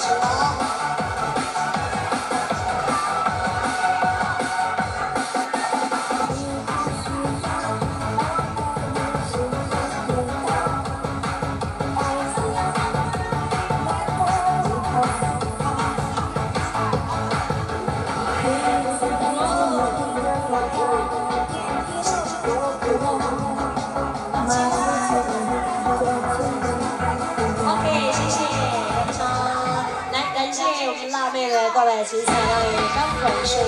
to 我们辣妹的告白之前，让我们刚感受一句话。